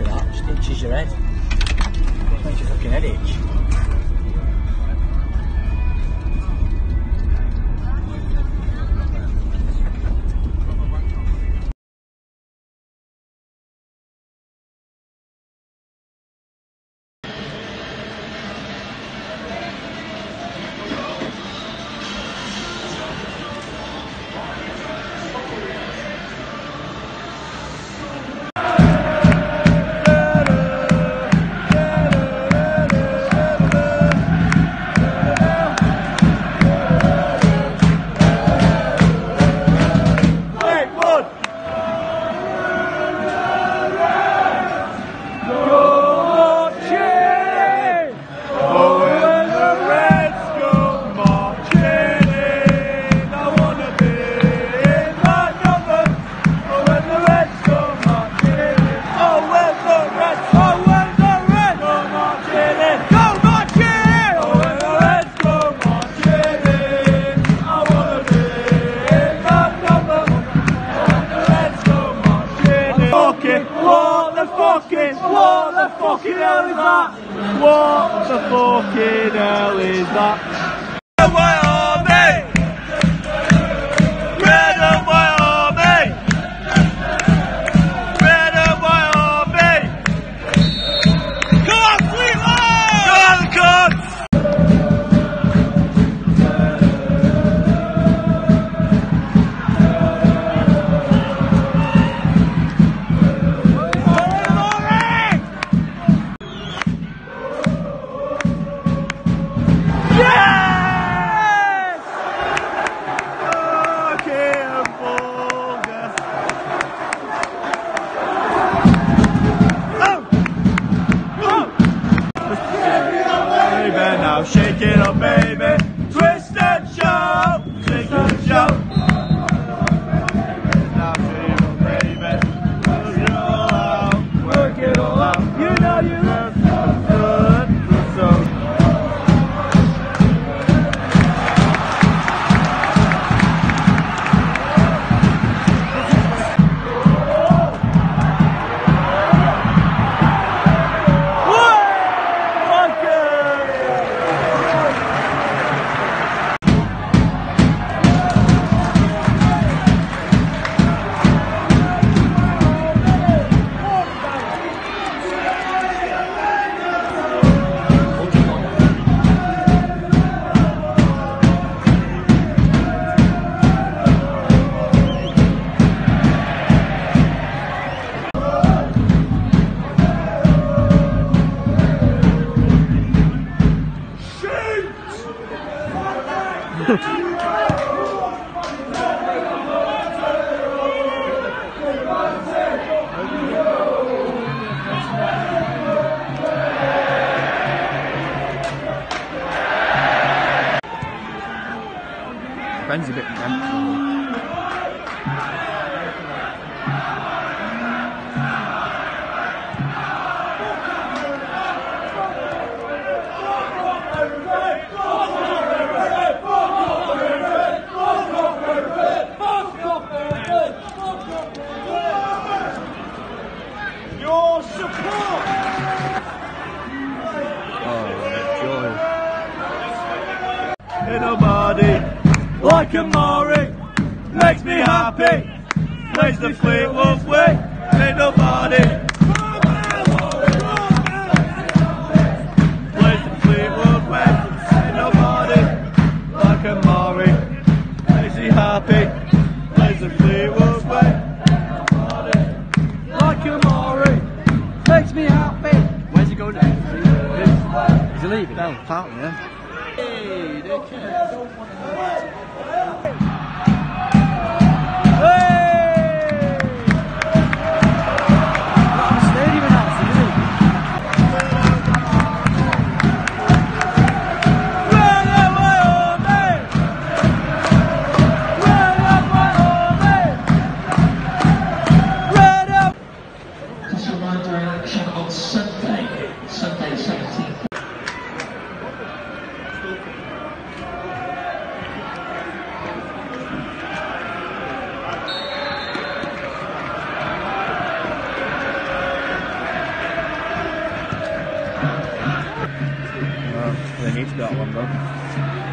for that. Itches your head. Makes your fucking head itch. Fucking hell is that? What the fucking hell is that? It up, baby. Ben's a bit empty. Your support! Oh, nobody like a Maury makes me happy. Plays the Fleetwood way. Ain't nobody. Plays the Fleetwood way. Ain't nobody like a Maury makes me happy. Plays the Fleetwood way. Nobody like a Maury makes me happy. Where's he going now? Is he leaving? Down. Fountain, yeah? Hey, dickhead. Stadium action on Sunday, Sunday 17th. Well, they need to go one, though.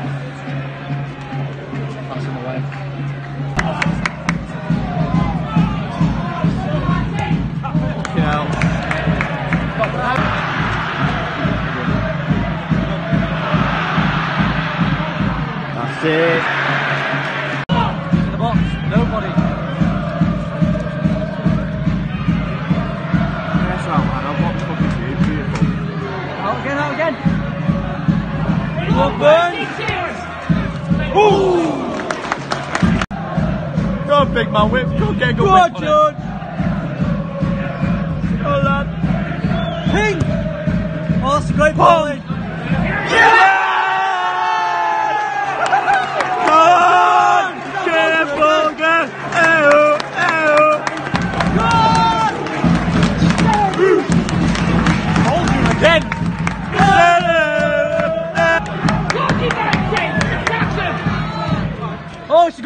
That's it. In the box. Nobody. Yes, I'm man. I'm not fucking you, beautiful. Out oh, again, out again. Go on, big man, whip. Go get a good Go whip on, on it. George. Go on, lad. Ping. Oh, that's a great bowling. Come on!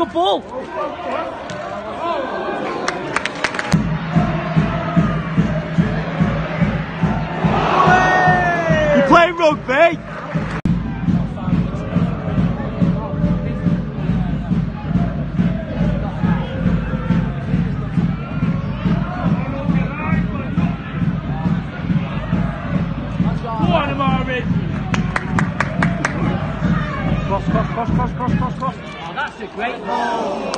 Good ball. You play rugby? Cross, cross, cross, cross, cross, cross, cross. That's a great ball.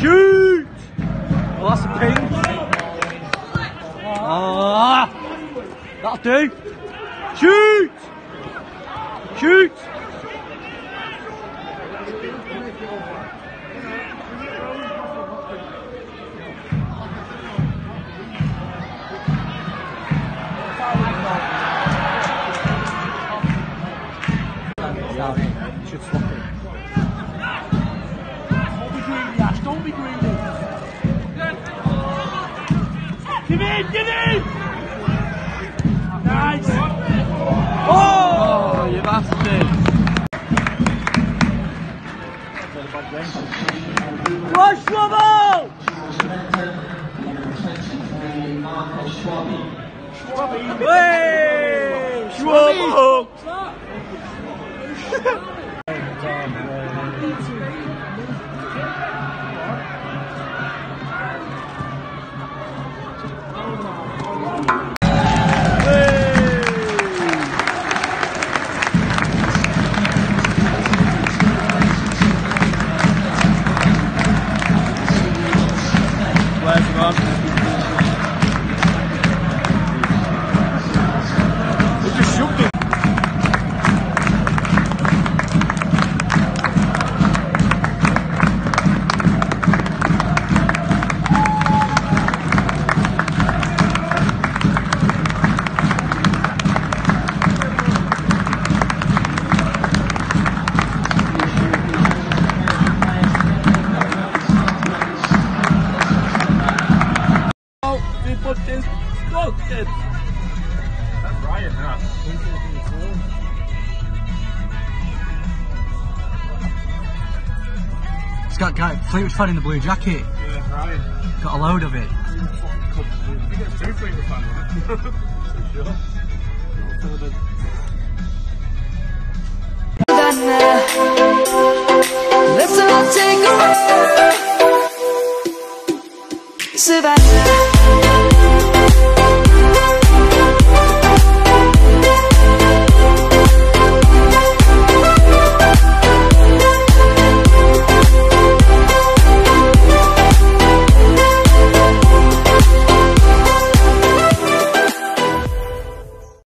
Shoot! Oh, that's a ping. Ah, that'll do. Shoot! Shoot! Should swap it. Give in, give in! Nice! Oh, you bastard. Rush Schwabble! Hey! Schwabble! Where's got guy Fleetwood fan in the blue jacket. Yeah, Ryan. Got a load of it. He gets two Fleetwood fans, doesn't sure. Let's all take a breath. Survive.